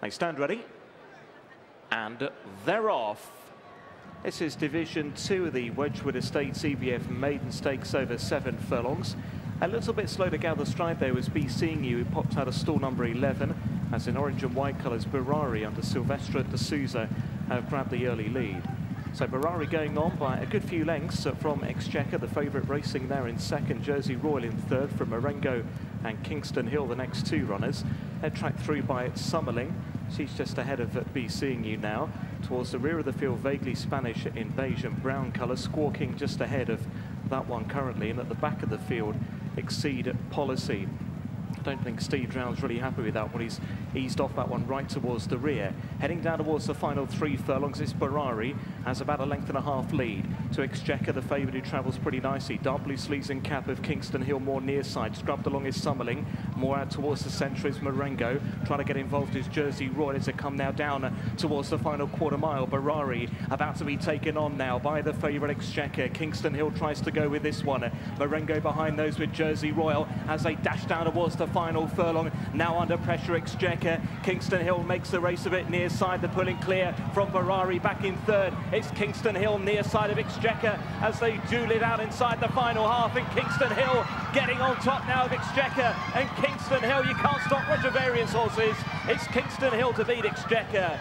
They stand ready. And they're off. This is Division 2 of the Wedgwood Estates EBF Maiden Stakes over seven furlongs. A little bit slow to gather stride there was Be Seeing You, who popped out of stall number 11, as in orange and white colours, Berari under Silvestre de Souza have grabbed the early lead. So Berari going on by a good few lengths from Exchequer, the favourite racing there in second, Jersey Royal in third from Marengo and Kingston Hill, the next two runners. They're tracked through by Summerling. She's just ahead of Be Seeing You now. Towards the rear of the field, vaguely Spanish in beige and brown colour, squawking just ahead of that one currently. And at the back of the field, Exceed Policy. I don't think Steve Drowne's really happy with that when he's eased off that one right towards the rear. Heading down towards the final three furlongs, it's Berari, has about a length and a half lead. To Exchequer, the favourite who travels pretty nicely. Dark blue sleeves and cap of Kingston Hill, more near side. Scrubbed along is Summerling. More out towards the centre is Marengo. Trying to get involved is Jersey Royal as they come now down towards the final quarter mile. Berari about to be taken on now by the favourite Exchequer. Kingston Hill tries to go with this one. Marengo behind those with Jersey Royal as they dash down towards the final furlong. Now under pressure, Exchequer. Kingston Hill makes the race of it near side. The pulling clear from Berari back in third. It's Kingston Hill near side of Exchequer as they duel it out inside the final half. And Kingston Hill getting on top now of Exchequer. And Kingston Hill, you can't stop Roger Varian's horses. It's Kingston Hill to beat Exchequer.